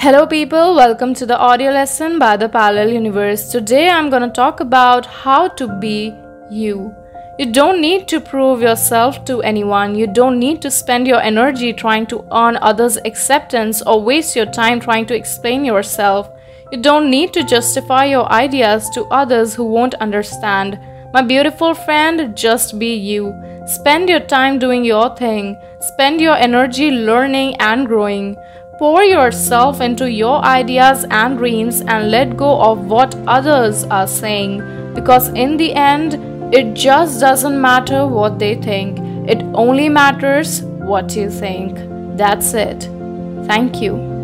Hello, people, welcome to the audio lesson by the Parallel Universe. Today, I'm going to talk about how to be you. You don't need to prove yourself to anyone. You don't need to spend your energy trying to earn others' acceptance or waste your time trying to explain yourself. You don't need to justify your ideas to others who won't understand. My beautiful friend, just be you. Spend your time doing your thing. Spend your energy learning and growing. Pour yourself into your ideas and dreams and let go of what others are saying because, in the end, it just doesn't matter what they think. It only matters what you think. That's it. Thank you.